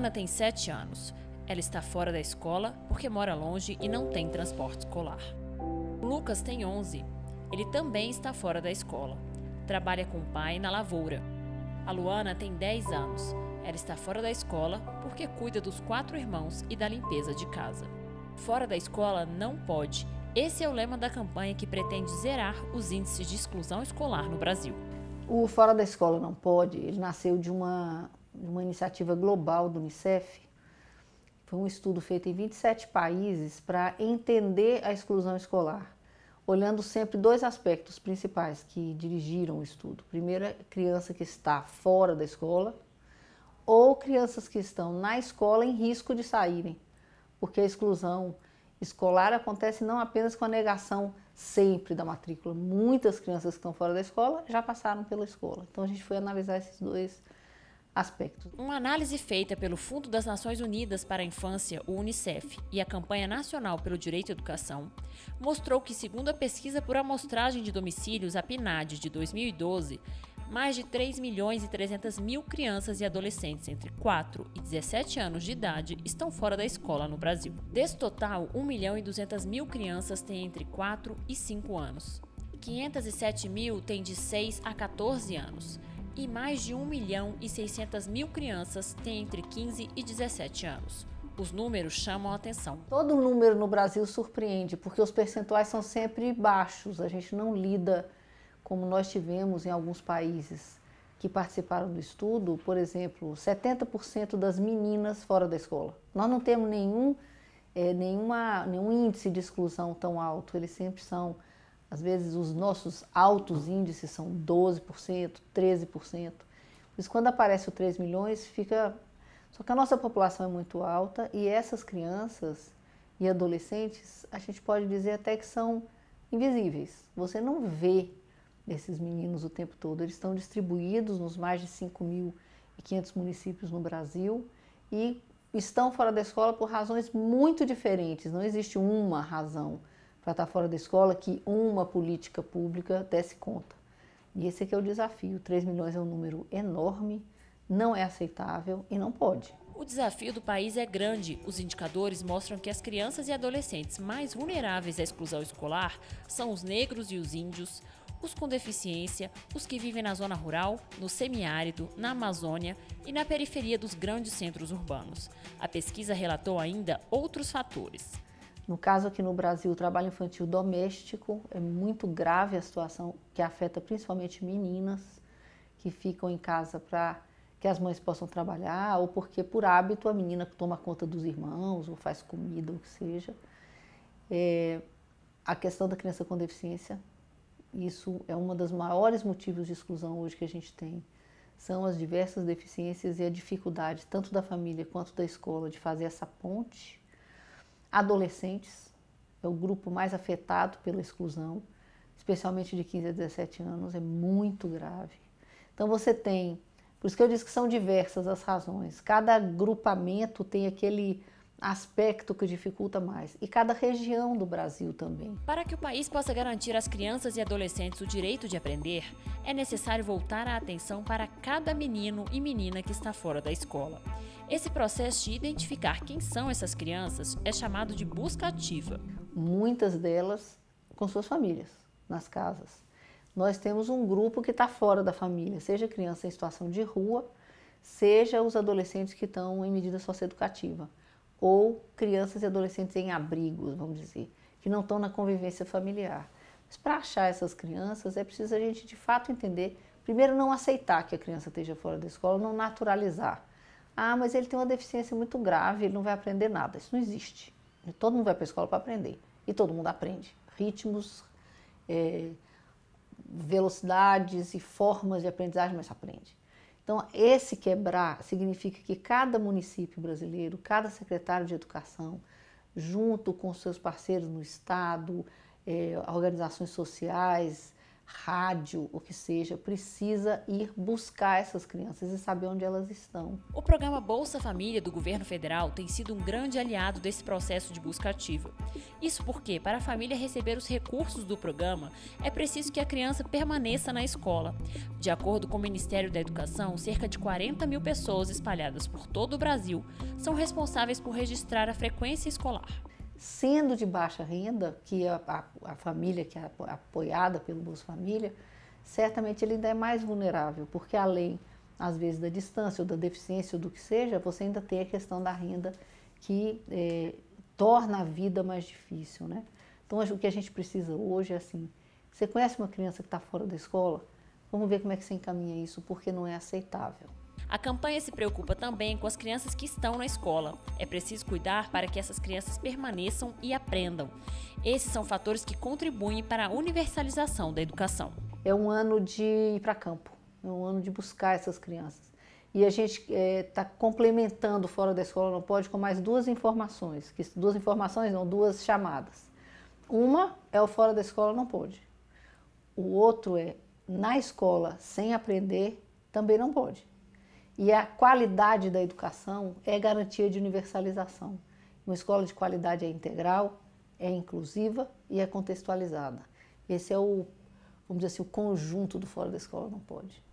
Ana tem 7 anos. Ela está fora da escola porque mora longe e não tem transporte escolar. O Lucas tem 11. Ele também está fora da escola. Trabalha com o pai na lavoura. A Luana tem 10 anos. Ela está fora da escola porque cuida dos quatro irmãos e da limpeza de casa. Fora da escola não pode. Esse é o lema da campanha que pretende zerar os índices de exclusão escolar no Brasil. O Fora da Escola Não Pode, ele nasceu de uma, uma iniciativa global do Unicef. Foi um estudo feito em 27 países para entender a exclusão escolar, olhando sempre dois aspectos principais que dirigiram o estudo. Primeiro, a criança que está fora da escola ou crianças que estão na escola em risco de saírem, porque a exclusão escolar acontece não apenas com a negação sempre da matrícula. Muitas crianças que estão fora da escola já passaram pela escola. Então a gente foi analisar esses dois aspectos. Uma análise feita pelo Fundo das Nações Unidas para a Infância, o UNICEF, e a Campanha Nacional pelo Direito à Educação, mostrou que, segundo a pesquisa por amostragem de domicílios, a PNAD de 2012, mais de 3 milhões e 300 mil crianças e adolescentes entre 4 e 17 anos de idade estão fora da escola no Brasil. Desse total, 1 milhão e 200 mil crianças têm entre 4 e 5 anos. 507 mil têm de 6 a 14 anos. E mais de 1 milhão e 600 mil crianças têm entre 15 e 17 anos. Os números chamam a atenção. Todo número no Brasil surpreende, porque os percentuais são sempre baixos. A gente não lida como nós tivemos em alguns países que participaram do estudo, por exemplo, 70% das meninas fora da escola. Nós não temos nenhum, é, nenhuma, nenhum índice de exclusão tão alto, eles sempre são, às vezes os nossos altos índices são 12%, 13%. Mas quando aparece o 3 milhões, fica. Só que a nossa população é muito alta e essas crianças e adolescentes, a gente pode dizer até que são invisíveis. Você não vê esses meninos o tempo todo. Eles estão distribuídos nos mais de 5.500 municípios no Brasil e estão fora da escola por razões muito diferentes. Não existe uma razão para estar fora da escola que uma política pública desse conta. E esse aqui é o desafio. 3 milhões é um número enorme, não é aceitável e não pode. O desafio do país é grande. Os indicadores mostram que as crianças e adolescentes mais vulneráveis à exclusão escolar são os negros e os índios, os com deficiência, os que vivem na zona rural, no semiárido, na Amazônia e na periferia dos grandes centros urbanos. A pesquisa relatou ainda outros fatores. No caso aqui no Brasil, o trabalho infantil doméstico é muito grave a situação que afeta principalmente meninas que ficam em casa para que as mães possam trabalhar ou porque por hábito a menina toma conta dos irmãos ou faz comida, ou o que seja. É, a questão da criança com deficiência isso é um dos maiores motivos de exclusão hoje que a gente tem. São as diversas deficiências e a dificuldade, tanto da família quanto da escola, de fazer essa ponte. Adolescentes é o grupo mais afetado pela exclusão, especialmente de 15 a 17 anos, é muito grave. Então você tem, por isso que eu disse que são diversas as razões. Cada agrupamento tem aquele aspecto que dificulta mais. E cada região do Brasil também. Para que o país possa garantir às crianças e adolescentes o direito de aprender, é necessário voltar a atenção para cada menino e menina que está fora da escola. Esse processo de identificar quem são essas crianças é chamado de busca ativa. Muitas delas com suas famílias, nas casas. Nós temos um grupo que está fora da família, seja criança em situação de rua, seja os adolescentes que estão em medida socioeducativa ou crianças e adolescentes em abrigos, vamos dizer, que não estão na convivência familiar. Mas para achar essas crianças é preciso a gente de fato entender, primeiro não aceitar que a criança esteja fora da escola, não naturalizar. Ah, mas ele tem uma deficiência muito grave, ele não vai aprender nada. Isso não existe. Todo mundo vai para a escola para aprender e todo mundo aprende. Ritmos, é, velocidades e formas de aprendizagem, mas aprende. Então, esse quebrar significa que cada município brasileiro, cada secretário de educação, junto com seus parceiros no Estado, eh, organizações sociais, rádio, o que seja, precisa ir buscar essas crianças e saber onde elas estão. O programa Bolsa Família do governo federal tem sido um grande aliado desse processo de busca ativa. Isso porque, para a família receber os recursos do programa, é preciso que a criança permaneça na escola. De acordo com o Ministério da Educação, cerca de 40 mil pessoas espalhadas por todo o Brasil são responsáveis por registrar a frequência escolar sendo de baixa renda, que a, a, a, família que é apoiada pelo Bolsa Família, certamente ele ainda é mais vulnerável, porque além, às vezes, da distância ou da deficiência ou do que seja, você ainda tem a questão da renda que é, torna a vida mais difícil, né? Então, o que a gente precisa hoje é assim, você conhece uma criança que está fora da escola? Vamos ver como é que você encaminha isso, porque não é aceitável. A campanha se preocupa também com as crianças que estão na escola. É preciso cuidar para que essas crianças permaneçam e aprendam. Esses são fatores que contribuem para a universalização da educação. É um ano de ir para campo, é um ano de buscar essas crianças. E a gente está é, tá complementando fora da escola não pode com mais duas informações, que duas informações não, duas chamadas. Uma é o fora da escola não pode. O outro é na escola sem aprender também não pode. E a qualidade da educação é garantia de universalização. Uma escola de qualidade é integral, é inclusiva e é contextualizada. Esse é o, vamos dizer assim, o conjunto do Fora da Escola Não Pode.